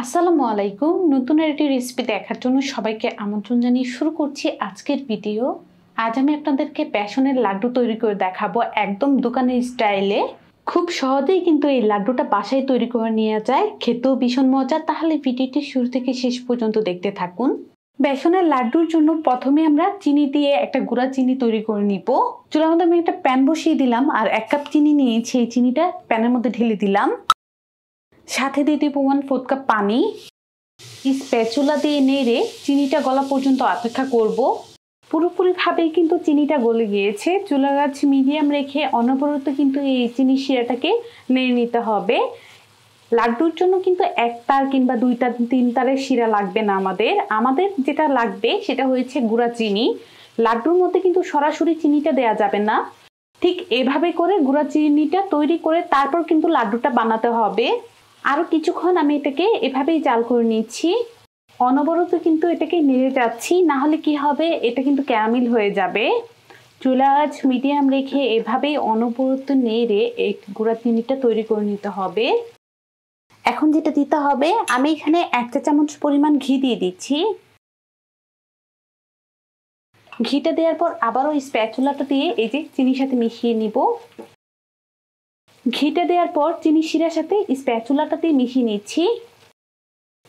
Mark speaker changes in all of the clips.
Speaker 1: আসসালামু আলাইকুম। নতুন একটি রেসিপি দেখার জন্য সবাইকে আমন্ত্রণ জানিয়ে শুরু করছি আজকের ভিডিও আজ আমি আপনাদেরকে বেসনের লাড্ডু তৈরি করে দেখাবো একদম দোকানের স্টাইলে খুব সহজেই কিন্তু এই লাড্ডুটা বাসায় তৈরি করে নেওয়া যায়। খেতেও ভীষণ মজা। তাহলে ভিডিওটি শুরু থেকে শেষ পর্যন্ত দেখতে থাকুন। বেসনের লাড্ডুর জন্য প্রথমে আমরা চিনি দিয়ে একটা গুঁড়া চিনি তৈরি করে নিব। চুলার মধ্যে আমি একটা প্যান বসিয়ে দিলাম আর এক কাপ চিনি নিয়েছি। এই চিনিটা প্যানের মধ্যে ঢেলে দিলাম। সাথে দিয়ে দিব ওয়ান ফোর্থ কাপ পানি। স্প্যাচুলা দিয়ে নেড়ে চিনিটা গলা পর্যন্ত অপেক্ষা করব। পুরোপুরিভাবেই কিন্তু চিনিটা গলে গিয়েছে। চুলা গাছ মিডিয়াম রেখে অনবরত কিন্তু এই চিনি শিরাটাকে নেড়ে নিতে হবে। লাড্ডুর জন্য কিন্তু এক তার কিংবা দুই তার, তিন তারের শিরা লাগবে না আমাদের। আমাদের যেটা লাগবে সেটা হয়েছে গুঁড়া চিনি। লাড্ডুর মধ্যে কিন্তু সরাসরি চিনিটা দেয়া যাবে না। ঠিক এভাবে করে গুঁড়া চিনিটা তৈরি করে তারপর কিন্তু লাড্ডুটা বানাতে হবে। আরও কিছুক্ষণ আমি এটাকে এভাবেই জাল করে নিচ্ছি। অনবরত কিন্তু এটাকে নেড়ে যাচ্ছি না হলে কি হবে? এটা কিন্তু ক্যারামিল হয়ে যাবে। চুলা আঁচ মিডিয়াম রেখে এভাবেই অনবরত নেড়ে এই গুঁড়া চিনিটা তৈরি করে নিতে হবে। এখন যেটা দিতে হবে, আমি এখানে এক চা চামচ পরিমাণ ঘি দিয়ে দিচ্ছি। ঘিটা দেওয়ার পর আবারও স্প্যাচুলাটা দিয়ে এই যে চিনির সাথে মিশিয়ে নিব। ঘিটা দেওয়ার পর চিনি শিরার সাথে স্প্যাচুলাটা দিয়ে মিশিয়ে নিচ্ছি।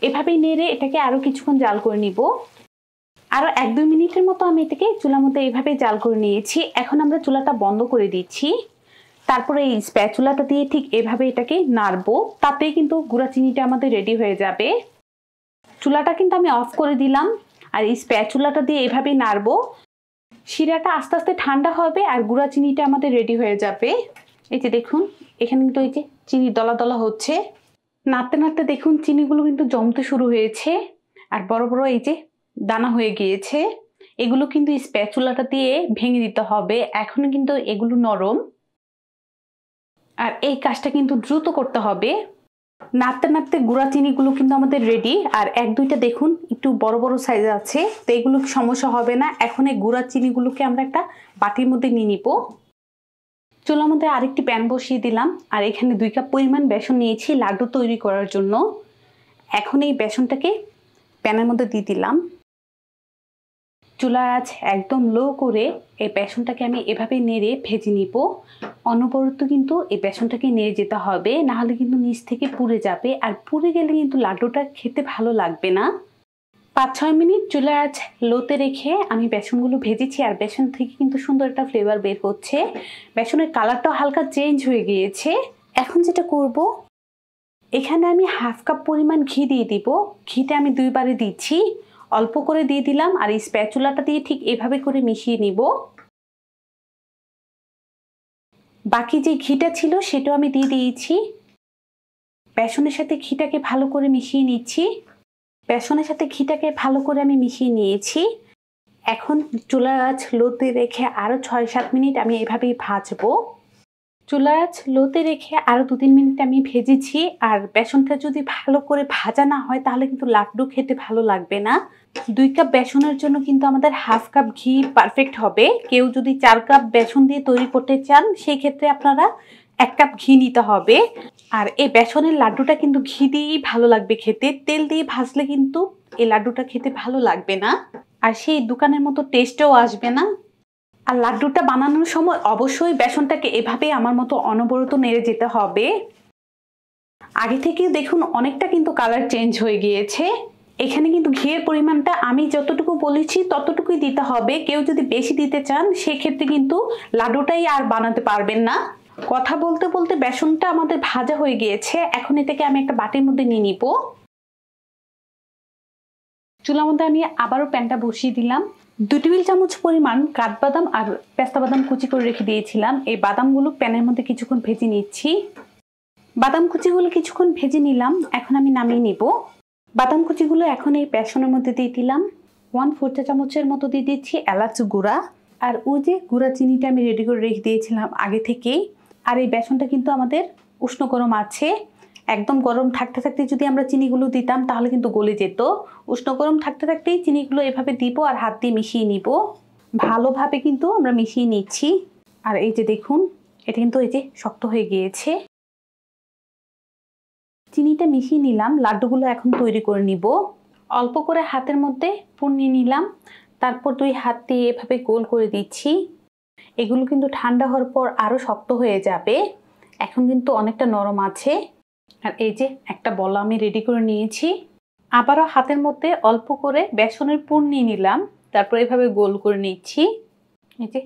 Speaker 1: এভাবেই নেড়ে এটাকে আরও কিছুক্ষণ জাল করে নিব। আরও এক দুই মিনিটের মতো আমি এটাকে চুলার মধ্যে এইভাবে জাল করে নিয়েছি। এখন আমরা চুলাটা বন্ধ করে দিচ্ছি। তারপরে এই স্প্যাচুলাটা দিয়ে ঠিক এভাবে এটাকে নাড়বো। তাতে কিন্তু গুঁড়া চিনিটা আমাদের রেডি হয়ে যাবে। চুলাটা কিন্তু আমি অফ করে দিলাম আর এই স্প্যাচুলাটা দিয়ে এভাবেই নাড়বো। শিরাটা আস্তে আস্তে ঠান্ডা হবে আর গুঁড়া চিনিটা আমাদের রেডি হয়ে যাবে। এই যে দেখুন, এখানে কিন্তু এই যে চিনি দলা দলা হচ্ছে। নাড়তে নাড়তে দেখুন, চিনিগুলো কিন্তু জমতে শুরু হয়েছে আর বড় বড় এই যে দানা হয়ে গিয়েছে। এগুলো কিন্তু স্প্যাচুলাটা দিয়ে ভেঙে দিতে হবে। এখনও কিন্তু এগুলো নরম। আর এই কাজটা কিন্তু দ্রুত করতে হবে। নাড়তে নাড়তে গুঁড়া চিনিগুলো কিন্তু আমাদের রেডি আর এক দুইটা দেখুন, একটু বড় বড় সাইজ আছে। তো এগুলো সমস্যা হবে না। এখন এই গুঁড়া চিনিগুলোকে আমরা একটা বাটির মধ্যে নিয়ে নিব। চুলার মধ্যে আরেকটি প্যান বসিয়ে দিলাম। আর এখানে দুই কাপ পরিমাণ বেসন নিয়েছি লাড্ডু তৈরি করার জন্য। এখন এই বেসনটাকে প্যানের মধ্যে দিয়ে দিলাম। চুলার আঁচ একদম লো করে এই বেসনটাকে আমি এভাবে নেড়ে ভেজে নিব। অনবরত কিন্তু এই বেসনটাকে নেড়ে যেতে হবে, নাহলে কিন্তু নিচ থেকে পুড়ে যাবে। আর পুড়ে গেলে কিন্তু লাড্ডুটা খেতে ভালো লাগবে না। পাঁচ ছয় মিনিট চুলার আঁচ লোতে রেখে আমি বেসনগুলো ভেজেছি আর বেসন থেকে কিন্তু সুন্দর একটা ফ্লেভার বের হচ্ছে। বেসনের কালারটাও হালকা চেঞ্জ হয়ে গিয়েছে। এখন যেটা করব, এখানে আমি হাফ কাপ পরিমাণ ঘি দিয়ে দিব। ঘিটা আমি দুইবারে দিচ্ছি। অল্প করে দিয়ে দিলাম আর এই স্প্যাচুলাটা দিয়ে ঠিক এভাবে করে মিশিয়ে নিব। বাকি যে ঘিটা ছিল সেটাও আমি দিয়ে দিয়েছি। বেসনের সাথে ঘিটাকে ভালো করে মিশিয়ে নিচ্ছি। বেসনের সাথে ঘিটাকে ভালো করে আমি মিশিয়ে নিয়েছি। এখন চুলার আঁচ লোতে রেখে আরও ছয় সাত মিনিট আমি এভাবেই ভাজবো। চুলার আঁচ লোতে রেখে আরও দু তিন মিনিট আমি ভেজেছি। আর বেসনটা যদি ভালো করে ভাজা না হয়, তাহলে কিন্তু লাড্ডু খেতে ভালো লাগবে না। দুই কাপ বেসনের জন্য কিন্তু আমাদের হাফ কাপ ঘি পারফেক্ট হবে। কেউ যদি চার কাপ বেসন দিয়ে তৈরি করতে চান, সেই ক্ষেত্রে আপনারা এক কাপ ঘি নিতে হবে। আর এই বেসনের লাড্ডুটা কিন্তু ঘি দিয়েই ভালো লাগবে খেতে। তেল দিয়ে ভাজলে কিন্তু এই লাড্ডুটা খেতে ভালো লাগবে না। আর সেই দোকানের মতো টেস্টও আসবে না। আর লাড্ডুটা বানানোর সময় অবশ্যই বেসনটাকে এভাবে আমার মতো অনবরত নেড়ে যেতে হবে। আগে থেকে দেখুন অনেকটা কিন্তু কালার চেঞ্জ হয়ে গিয়েছে। এখানে কিন্তু ঘিয়ের পরিমাণটা আমি যতটুকু বলেছি ততটুকুই দিতে হবে। কেউ যদি বেশি দিতে চান, সেক্ষেত্রে কিন্তু লাড্ডুটাই আর বানাতে পারবেন না। কথা বলতে বলতে বেসনটা আমাদের ভাজা হয়ে গিয়েছে। এখন এটাকে আমি একটা বাটির মধ্যে নিয়ে নিব। চুলার মধ্যে আমি আবারও প্যানটা বসিয়ে দিলাম। দু টেবিল চামচ পরিমাণ কাঠবাদাম আর পেস্তা বাদাম কুচি করে রেখে দিয়েছিলাম। এই বাদামগুলো প্যানের মধ্যে কিছুক্ষণ ভেজে নিচ্ছি। বাদাম কুচিগুলো কিছুক্ষণ ভেজে নিলাম। এখন আমি নামিয়ে নিব। বাদাম কুচিগুলো এখন এই বেসনের মধ্যে দিয়ে দিলাম। ওয়ান ফোর চা চামচের মতো দিয়ে দিচ্ছি এলাচ গুঁড়া। আর ওই যে গুঁড়া চিনিটা আমি রেডি করে রেখে দিয়েছিলাম আগে থেকেই। আর এই বেসনটা কিন্তু আমাদের উষ্ণ গরম আছে। একদম গরম থাকতে থাকতে যদি আমরা চিনিগুলো দিতাম, তাহলে কিন্তু গলে যেত। উষ্ণ গরম থাকতে থাকতেই চিনিগুলো এভাবে দিব আর হাত দিয়ে মিশিয়ে নিব। ভালোভাবে কিন্তু আমরা মিশিয়ে নিচ্ছি। আর এই যে দেখুন, এটা কিন্তু এই যে শক্ত হয়ে গিয়েছে। চিনিটা মিশিয়ে নিলাম, লাড্ডুগুলো এখন তৈরি করে নিব। অল্প করে হাতের মধ্যে পুর নিলাম। তারপর দুই হাত দিয়ে এভাবে গোল করে দিচ্ছি। এগুলো কিন্তু ঠান্ডা হওয়ার পর আরও শক্ত হয়ে যাবে। এখন কিন্তু অনেকটা নরম আছে। আর এই যে একটা বলা আমি রেডি করে নিয়েছি। আবারও হাতের মধ্যে অল্প করে বেসনের পুর নিয়ে নিলাম। তারপর এভাবে গোল করে নিচ্ছি। এই যে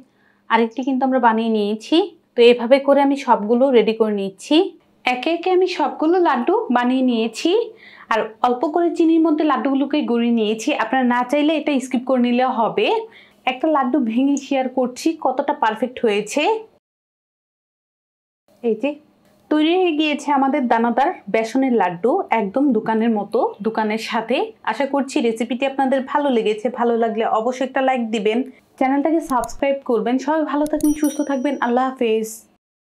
Speaker 1: আরেকটি কিন্তু আমরা বানিয়ে নিয়েছি। তো এভাবে করে আমি সবগুলো রেডি করে নিচ্ছি। একে একে আমি সবগুলো লাড্ডু বানিয়ে নিয়েছি। আর অল্প করে চিনির মধ্যে লাড্ডুগুলোকে গড়িয়ে নিয়েছি। আপনারা না চাইলে এটা স্কিপ করে নিলেও হবে। একটা লাড্ডু ভেঙে শেয়ার করছি, কতটা পারফেক্ট হয়েছে। এই যে, তৈরি হয়ে গিয়েছে আমাদের দানাদার বেসনের লাড্ডু, একদম দোকানের মতো, দোকানের সাথে। আশা করছি রেসিপিটি আপনাদের ভালো লেগেছে, ভালো লাগলে অবশ্যই একটা লাইক দিবেন। চ্যানেলটাকে সাবস্ক্রাইব করবেন। সবাই ভালো থাকবেন, সুস্থ থাকবেন। আল্লাহ হাফেজ।